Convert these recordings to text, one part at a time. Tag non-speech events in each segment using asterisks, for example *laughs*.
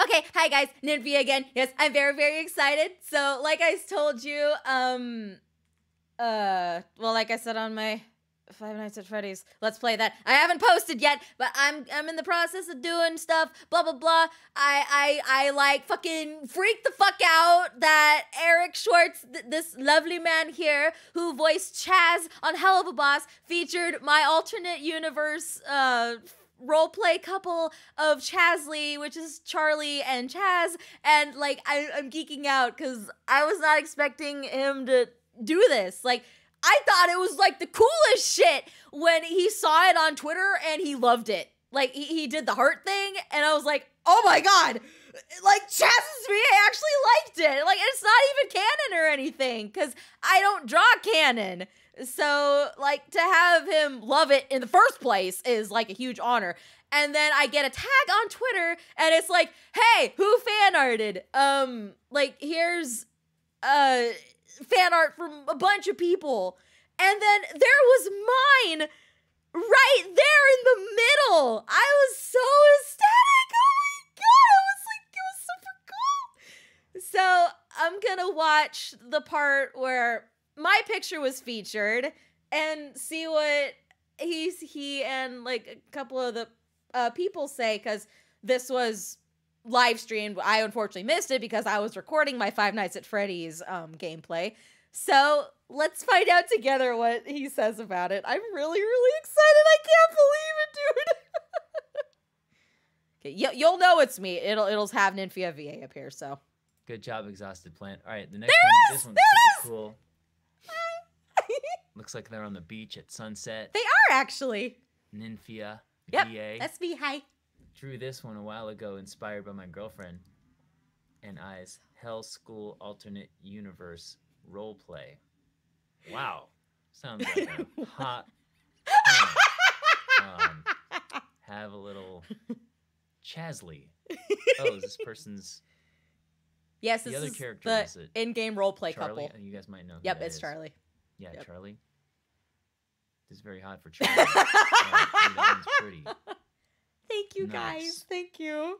Okay, hi guys, Ninfia again. Yes, I'm very, very excited. So, like I told you, um, uh, well, like I said on my Five Nights at Freddy's Let's Play that I haven't posted yet, but I'm I'm in the process of doing stuff. Blah blah blah. I I I like fucking freak the fuck out that Eric Schwartz, th- this lovely man here who voiced Chaz on Helluva Boss, featured my alternate universe uh role play couple of Chazlie, which is Charlie and Chaz, and like I, I'm geeking out because I was not expecting him to do this. Like I thought it was like the coolest shit when he saw it on Twitter and he loved it. Like he, he did the heart thing, and I was like, oh my god. Like Chaz Chaz's me actually liked it. Like it's not even canon or anything because I don't draw canon. So, like, to have him love it in the first place is like a huge honor. And then I get a tag on Twitter and it's like, hey, who fan arted? Um, like, here's uh fan art from a bunch of people. And then there was mine right there in the middle. I was so ecstatic. Oh my god, it was like it was super cool. So I'm gonna watch the part where my picture was featured and see what he's he and like a couple of the uh, people say because this was live streamed. I unfortunately missed it because I was recording my Five Nights at Freddy's um, gameplay. So let's find out together what he says about it. I'm really, really excited. I can't believe it, dude. *laughs* okay, you, you'll know it's me. It'll it'll have Ninfia VA up here. So Good job, exhausted plant. All right, the next There one. is, This one's there super cool. Looks like they're on the beach at sunset. they are actually. Yep, VA that's me. Hi. drew this one a while ago, inspired by my girlfriend and I's Hell School Alternate Universe role play. Wow, sounds like a *laughs* hot. *laughs* Um, have a little Chazlie. *laughs* Oh, is this person's Yes, The this other is character the is in-game roleplay Charlie? couple. You guys might know. Yep, it's is. Charlie. Yeah, Yep. Charlie. This is very hot for Charlie. Uh, pretty. *laughs* Thank you Nice. guys. Thank you.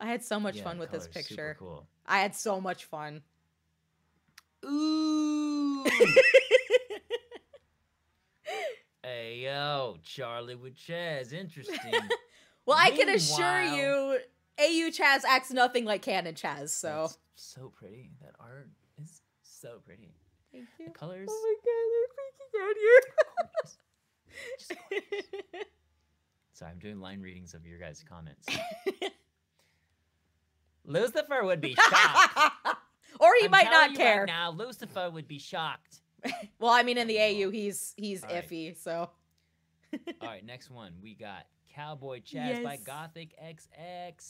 I had so much Yeah, fun with this picture. Cool. I had so much fun. Ooh. *laughs* hey yo, Charlie with Chaz. Interesting. *laughs* well, I can assure you, AU Chaz acts nothing like canon Chaz. So That's so pretty. That art is so pretty. Thank The colors. Oh my god, they're freaking Just out here. *laughs* so I'm doing line readings of your guys' comments. *laughs* Lucifer would be *laughs* shocked. or he I'm might not you care. Right now, Lucifer would be shocked. well, I mean, in the AU, he's he's All right. iffy. So All right, next one. We got Cowboy Chaz by Gothic XX.